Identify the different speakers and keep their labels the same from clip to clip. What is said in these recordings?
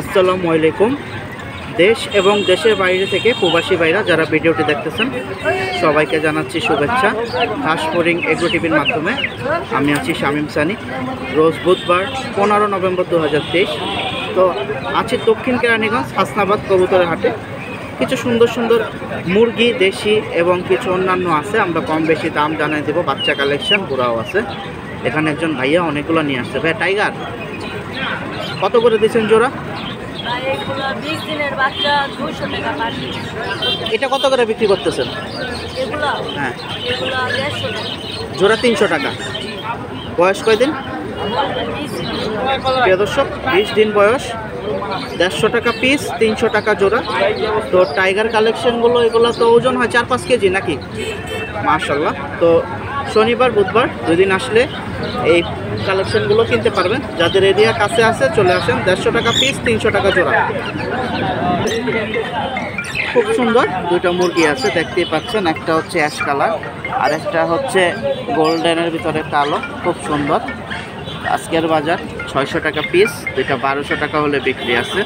Speaker 1: আসসালামু আলাইকুম। দেশ এবং দেশের বাইরে থেকে প্রবাসী ভাইরা যারা ভিডিওটি দেখতেছেন, সবাইকে জানাচ্ছি শুভেচ্ছা। হাঁসপরিং এগ্রো টিভির মাধ্যমে। আমি আছি শামীম সানি। রোজ বুধবার, পনেরো নভেম্বর দু হাজার তেইশ। তো আছি দক্ষিণ কেরানীগঞ্জ, হাসনাবাদ কবুতরের হাটে। কিছু সুন্দর সুন্দর মুরগি, দেশি এবং কিছু অন্যান্য আছে। আমরা কম বেশি দাম জানাই দেবো। বাচ্চা কালেকশন, বুড়াও আছে। এখানে একজন ভাইয়া অনেকগুলো নিয়ে আসছে। ভাই টাইগার, কত করে দিয়েছেন জোড়া?
Speaker 2: ভাই এগুলো বিশ দিনের বাচ্চা দুশো টাকা পার পিস।
Speaker 1: এটা কত করে বিক্রি করতেছেন?
Speaker 2: এগুলো
Speaker 1: হ্যাঁ।
Speaker 2: এগুলো দেড়শো টাকা।
Speaker 1: জোড়া তিনশো টাকা। বয়স কয়দিন?
Speaker 2: বিশ দিন
Speaker 1: প্রিয় দর্শক বিশ দিন বয়স। দেড়শো টাকা পিস তিনশো টাকা জোড়া। তো টাইগার কালেকশনগুলো এগুলো তো ওজন হয় চার পাঁচ কেজি নাকি? মার্শাল্লাহ তো শনিবার, বুধবার দুই দিন আসলে এই কালেকশনগুলো কিনতে পারবেন। যাদের এরিয়া কাছে আছে, চলে আসেন। দেড়শো টাকা পিস তিনশো টাকা জোড়া। খুব সুন্দর। দুটো মুরগি আছে, দেখতেই পাচ্ছেন। একটা হচ্ছে অ্যাশ কালার আর একটা হচ্ছে গোল্ডেনের ভিতরে কালো খুব সুন্দর। আজকের বাজার ছয়শো টাকা পিস দুইটা বারোশো টাকা হলে বিক্রি আছে।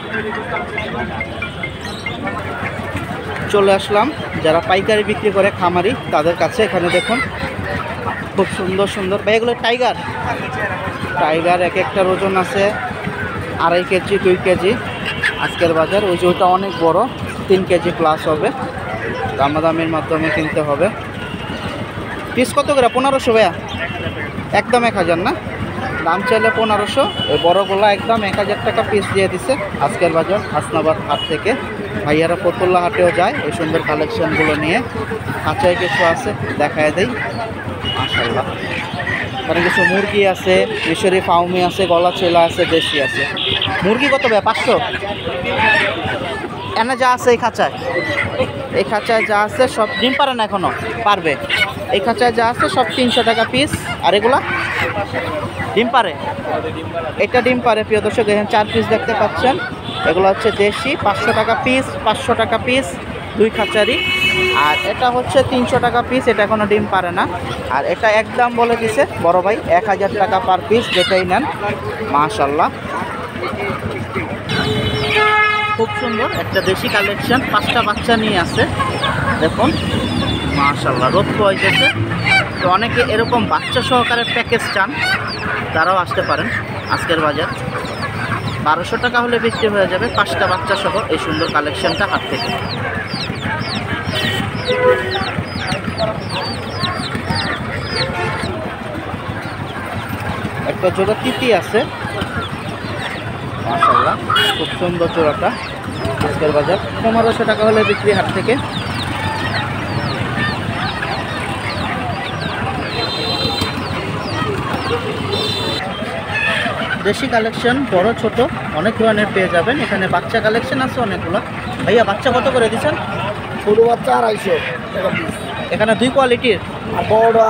Speaker 1: চলে আসলাম। যারা পাইকারি বিক্রি করে খামারি, তাদের কাছে এখানে দেখুন খুব সুন্দর সুন্দর। ভাই, এগুলো টাইগার? টাইগার এক একটার ওজন আছে আড়াই কেজি, দুই কেজি আজকের বাজার। ওই যে ওটা অনেক বড়, তিন কেজি প্লাস হবে। দামাদামির মাধ্যমে কিনতে হবে। পিস কত করে? পনেরোশো ভাইয়া? একদম এক হাজার না? দাম চাইলে পনেরোশো। ওই বড়গুলো একদম এক হাজার টাকা পিস দিয়ে দিছে আজকের বাজার, হাসনাবাদ হাট থেকে। ভাইয়ারা ফতুল্লা হাটেও যায় এই সুন্দর কালেকশনগুলো নিয়ে। খাঁচায় কিছু আছে, দেখায় দেই। মাশাল্লাহ কিছু মুরগি আছে, মিশরি, ফাউমি আছে, গলা চেলা আছে, দেশি আছে। মুরগি কত ভাই? পাঁচশো? এনে যা আছে এই খাঁচায়। এই খাঁচায় যা আছে সব ডিম পারে না এখনও? পারবে। এই খাঁচায় যা আছে সব তিনশো টাকা পিস আর এগুলা? ডিম পারে? এটা ডিম পারে, প্রিয় দর্শক এখানে চার পিস দেখতে পাচ্ছেন। এগুলো হচ্ছে দেশি, পাঁচশো টাকা পিস পাঁচশো টাকা পিস দুই খাঁচারি আর এটা হচ্ছে তিনশো টাকা পিস এটা এখনও ডিম পারে না। আর এটা একদম বলে দিছে, বড় ভাই, এক হাজার টাকা পার পিস যেটাই নেন মাশাল্লাহ খুব সুন্দর, একটা দেশি কালেকশন পাঁচটা বাচ্চা নিয়ে আছে, দেখুন মাশাল্লাহ রোদ হয়েছে তো অনেকে এরকম বাচ্চা সহকারে প্যাকেজ চান, তারাও আসতে পারেন, আজকের বাজার। বারোশো টাকা হলে বিক্রি হয়ে যাবে, পাঁচটা বাচ্চা সহ এই সুন্দর কালেকশনটা হাত থেকে। একটা জোড়া তিতি আছে। মাশাল্লাহ খুব সুন্দর জোড়াটা। আজকের বাজার পনেরোশো টাকা হলে বিক্রি হাট থেকে। দেশি কালেকশন, বড়, ছোট, অনেক ধরনের পেয়ে যাবেন। এখানে বাচ্চা কালেকশন আছে অনেকগুলো। ভাইয়া, বাচ্চা কত করে দিচ্ছেন?
Speaker 3: ছোটো বাচ্চা আড়াইশো টাকা পিস
Speaker 1: এখানে দুই কোয়ালিটির
Speaker 3: আর বড়টা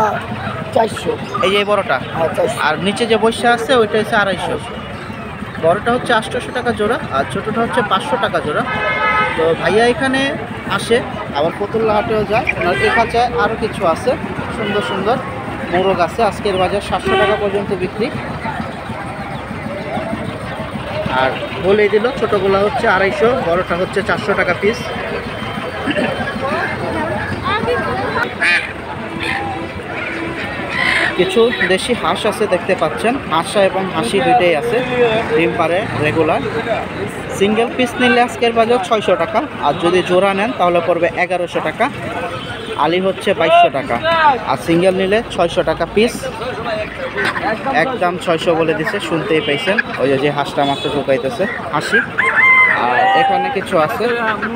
Speaker 3: চারশো।
Speaker 1: এই যে বড়টা?
Speaker 3: আর চারশো।
Speaker 1: আর নিচে যে বৈশা আছে ওইটা হচ্ছে আড়াইশো। বড়টা হচ্ছে আটশোশো টাকা জোড়া আর ছোটোটা হচ্ছে পাঁচশো টাকা জোড়া। তো ভাইয়া এখানে আসে আবার ফতুল্লা হাটেও যায়। ওনার এই খাঁচায় আরও কিছু আছে সুন্দর সুন্দর মোরগ আছে। আজকের বাজার সাতশো টাকা পর্যন্ত বিক্রি। আর বলে দিল ছোটোগুলো হচ্ছে আড়াইশো বড়টা হচ্ছে চারশো টাকা পিস কিছু দেশি হাঁস আছে দেখতে পাচ্ছেন। হাঁসা এবং হাসি দুইটাই আছে। ডিম পারে রেগুলার সিঙ্গেল পিস নিলে আজকের বাজার ছয়শো টাকা। আর যদি জোড়া নেন, তাহলে পড়বে এগারোশো টাকা। আলি হচ্ছে বাইশশো টাকা। আর সিঙ্গেল নিলে ছয়শো টাকা পিস একদম ছয়শো বলে দিছে, শুনতেই পাইছেন। ওই যে হাঁসটা মাত্র ঢুকাইতেছে, হাসি। এখানে কিছু আছে,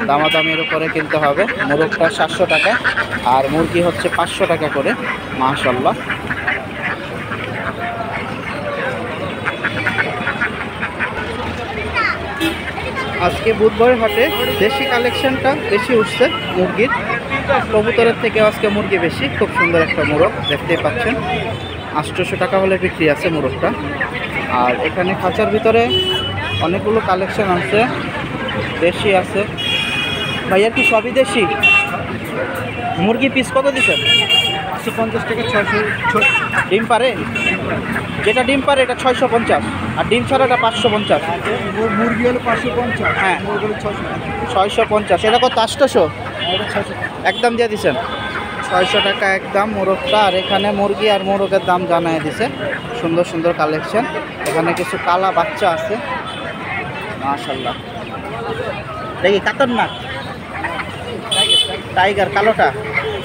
Speaker 1: দামাদামির উপরে কিনতে হবে। মোরগটা সাতশো টাকা, আর মুরগি হচ্ছে পাঁচশো টাকা করে মাশাল্লাহ আজকে বুধবার হাটে দেশি কালেকশনটা বেশি উঠছে মুরগির। কবুতরের থেকে আজকে মুরগি বেশি, খুব সুন্দর একটা মোরগ, দেখতেই পাচ্ছেন। আটশোশো টাকা হলে বিক্রি আছে মোরগটা। আর এখানে খাঁচার ভিতরে অনেকগুলো কালেকশন আছে। দেশি আছে। ভাইয়া কি সবই দেশি? মুরগি পিস কত দিচ্ছেন
Speaker 3: একশো পঞ্চাশ টাকা ছয়শো
Speaker 1: ডিম পারে? যেটা ডিম পারে এটা ছয়শো পঞ্চাশ আর ডিম ছাড়াটা পাঁচশো পঞ্চাশ।
Speaker 3: মুরগি হলো পাঁচশো পঞ্চাশ
Speaker 1: হ্যাঁ। ছয়শো পঞ্চাশ। এটা কত আটশোশো?
Speaker 3: এটা ছশো
Speaker 1: একদম দিয়ে দিছেন। ছয়শো টাকা একদম মোরগটা আর এখানে মুরগি আর মোরগের দাম জানাই দিছে। সুন্দর সুন্দর কালেকশন এখানে কিছু কালা বাচ্চা আছে। মাশাল্লাহ দেখি কাতর নাক টাইগার কালোটা।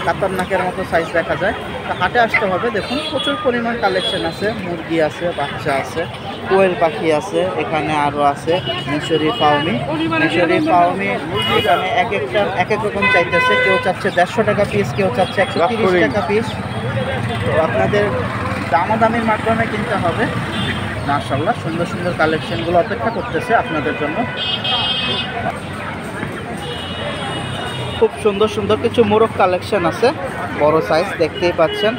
Speaker 1: কাতর নাকের মতো সাইজ দেখা যায়। তো হাটে আসতে হবে দেখুন প্রচুর পরিমাণ কালেকশন আছে। মুরগি আছে বাচ্চা আছে কোয়েল পাখি আছে এখানে আরও আছে মিশরি পাওমি মিশরি ফাউমি এখানে এক একটা এক এক রকম চাইতেছে। কেউ চাচ্ছে দেড়শো টাকা পিস কেউ চাচ্ছে একশো তিরিশ টাকা পিস তো আপনাদের দামাদামির মাধ্যমে কিনতে হবে। মার্শাল্লাহ সুন্দর সুন্দর কালেকশনগুলো অপেক্ষা করতেছে আপনাদের জন্য। খুব সুন্দর সুন্দর কিছু মোরগ কালেকশন আছে। বড় সাইজ দেখতেই পাচ্ছেন।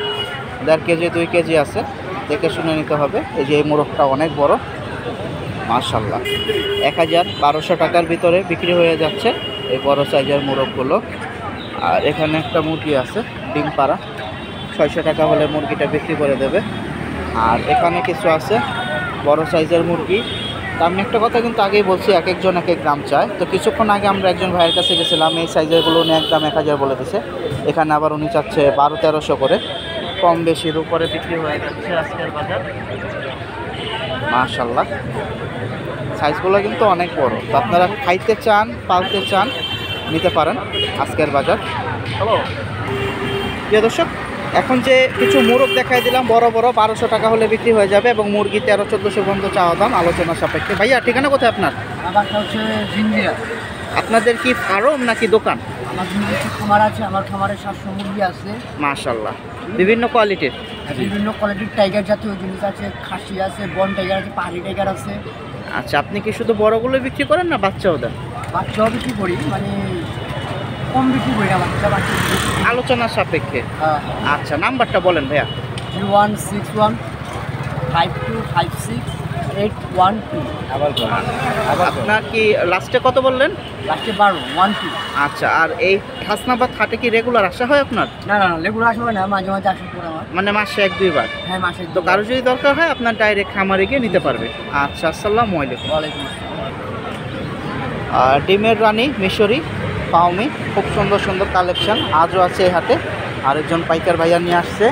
Speaker 1: দেড় কেজি, দুই কেজি আছে। দেখে শুনে নিতে হবে। এই যে এই মোরগটা অনেক বড়। মার্শাল্লাহ এক হাজার বারোশো টাকার ভিতরে বিক্রি হয়ে যাচ্ছে এই বড় সাইজের মোরগগুলো। আর এখানে একটা মুরগি আছে, ডিম পাড়া। ছয়শো টাকা হলে মুরগিটা বিক্রি করে দেবে। আর এখানে কিছু আছে, বড় সাইজের মুরগি। তা আমি একটা কথা কিন্তু আগেই বলছি, এক একজন এক এক দাম চায়। তো কিছুক্ষণ আগে আমরা একজন ভাইয়ের কাছে গেছিলাম, এই সাইজেরগুলো উনি এক একদম এক হাজার বলে দিছে। এখানে আবার উনি চাচ্ছে বারো তেরোশো করে। কম বেশির উপরে বিক্রি হয়ে যাচ্ছে আজকের বাজার। মাশাল্লাহ সাইজগুলো কিন্তু অনেক বড়। তো আপনারা খাইতে চান, পালতে চান, নিতে পারেন আজকের বাজার। হ্যালো প্রিয় দর্শক এখন যে কিছু মোরগ দেখাই দিলাম বড় বড় বারোশো টাকা হলে বিক্রি হয়ে যাবে এবং মুরগি তেরো চোদ্দোশো পর্যন্ত চাওয়া দাম আলোচনা সাপেক্ষে। ভাইয়া ঠিকানা কোথায় আপনার? আপনাদের কি ফার্ম নাকি দোকান?
Speaker 3: খামার আছে আমার খামারে সাতশো মুরগি আছে।
Speaker 1: মাশাল্লাহ বিভিন্ন কোয়ালিটির?
Speaker 3: বিভিন্ন কোয়ালিটির টাইগার জাতীয় জিনিস আছে খাসি আছে বন টাইগার আছে পাহাড়ি টাইগার আছে।
Speaker 1: আচ্ছা আপনি কি শুধু বড়গুলো বিক্রি করেন না বাচ্চাও দেন?
Speaker 3: বাচ্চাও বিক্রি করি মানে কম বিক্রি করি না বাচ্চা বাচ্চা
Speaker 1: আলোচনা সাপেক্ষে।
Speaker 3: হ্যাঁ।
Speaker 1: আচ্ছা নাম্বারটা বলেন ভাইয়া।
Speaker 3: Zero one six one five two five six eight one two. আবার
Speaker 1: আপনার কি লাস্টে কত বললেন?
Speaker 3: লাস্টে বারো ওয়ান টু।
Speaker 1: আচ্ছা আর এই হাসনাবাদ হাটে কি রেগুলার আসা হয় আপনার?
Speaker 3: না না না লেগুলো আসবে না মাঝে মাঝে আসে পরে আমার।
Speaker 1: মানে মাসে এক দুইবার?
Speaker 3: হ্যাঁ মাসে
Speaker 1: তো কারও যদি দরকার হয় আপনার ডাইরেক্ট খামারে গিয়ে নিতে পারবে। আচ্ছা আসসালামু আলাইকুম।
Speaker 3: ওয়ালাইকুম আসসালাম।
Speaker 1: আর ডিমের রানী মিশরি। পাওমি খুব সুন্দর সুন্দর কালেকশান আজও আছে এই হাটে আরেকজন পাইকার ভাইয়া নিয়ে আসছে।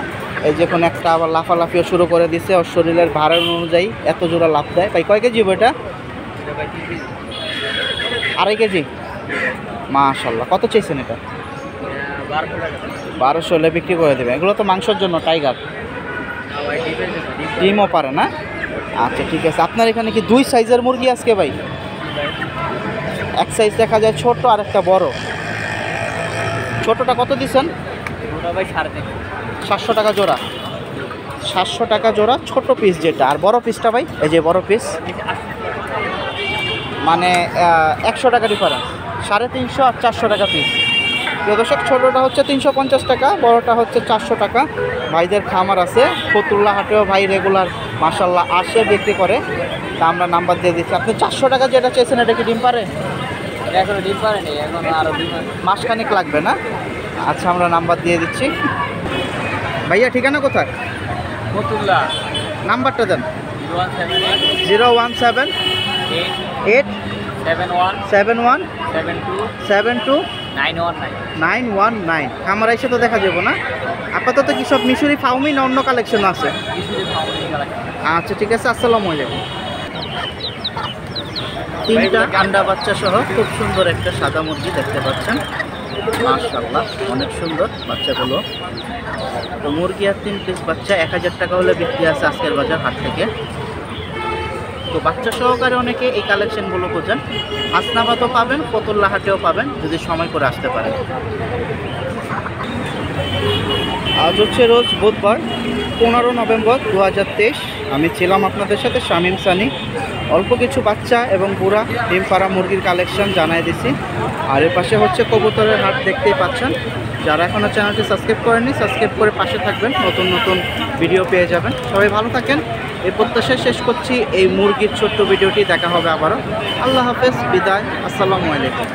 Speaker 1: এই যে কোনো একটা আবার লাফালাফিও শুরু করে দিছে, ওর শরীরের ভাড়ার অনুযায়ী এত জোড়া লাভ দেয়। ভাই, কয় কেজি এটা? আড়াই কেজি? মাশাল্লাহ কত চেয়েছেন এটা? বারোশো হলে বিক্রি করে দেবে। এগুলো তো মাংসের জন্য, টাইগার। ডিমও পারে না? আচ্ছা ঠিক আছে। আপনার এখানে কি দুই সাইজের মুরগি আজকে ভাই? এক সাইজ দেখা যায় ছোট আর একটা বড়। ছোটটা কত দিচ্ছেন? সাতশো টাকা জোড়া। সাতশো টাকা জোড়া ছোট পিস যেটা। আর বড় পিসটা ভাই এই যে বড় পিস মানে একশো টাকা ডিফারেন্স সাড়ে তিনশো আর চারশো টাকা পিস দর্শক ছোটোটা হচ্ছে তিনশো পঞ্চাশ টাকা বড়টা হচ্ছে চারশো টাকা। ভাইদের খামার আছে। ফতুল্লা হাটেও ভাই রেগুলার মাসাল্লাহ আসে বিক্রি করে। তা আমরা নাম্বার দিয়ে দিচ্ছি। আপনি চারশো টাকা যেটা চেয়েছেন এটা কি ডিম পারে?
Speaker 3: এখনও ডিম পারেনি এখন আরও ডিম
Speaker 1: মাসখানেক লাগবে না? আচ্ছা আমরা নাম্বার দিয়ে দিচ্ছি। ভাইয়া ঠিকানা কোথায়?
Speaker 3: ফতুল্লা
Speaker 1: নাম্বারটা দেন।
Speaker 3: Zero one seven
Speaker 1: eight.
Speaker 3: Seven one.
Speaker 1: Seven one
Speaker 3: seven two.
Speaker 1: Seven two
Speaker 3: nine one nine.
Speaker 1: Nine one nine. আমার এসে তো দেখা যাব না। আপাতত কি সব মিশরি ফাউমি না অন্য কালেকশন আছে? আচ্ছা ঠিক আছে আসসালামু আলাইকুম। তিনটা আন্ডা বাচ্চা সহ খুব সুন্দর একটা সাদা মুরগি দেখতে পাচ্ছেন। মাশাল্লাহ অনেক সুন্দর বাচ্চাগুলো। তো মুরগি আর তিন পিস বাচ্চা, এক হাজার টাকা হলে বিক্রি আছে আজকের বাজার হাট থেকে। তো বাচ্চা সহকারে অনেকে এই কালেকশনগুলো খোঁজেন। হাসনাবাদও পাবেন ফতুল্লা হাটেও পাবেন, যদি সময় করে আসতে পারেন। আজ হচ্ছে রোজ বুধবার, পনেরো নভেম্বর দু হাজার তেইশ। আমি ছিলাম আপনাদের সাথে শামীম সানি। অল্প কিছু বাচ্চা এবং বুড়া ডিম পাড়া মুরগির কালেকশন জানাই দিছি। আর এর পাশে হচ্ছে কবুতরের হাট দেখতেই পাচ্ছেন। যারা এখনও চ্যানেলটি সাবস্ক্রাইব করেননি সাবস্ক্রাইব করে পাশে থাকবেন। নতুন নতুন ভিডিও পেয়ে যাবেন। সবাই ভালো থাকেন। এই প্রত্যাশায় শেষ করছি। এই মুরগির ছোট্ট ভিডিওটি দেখা হবে আবারও। আল্লাহ হাফেজ। বিদায়। আসসালামু আলাইকুম।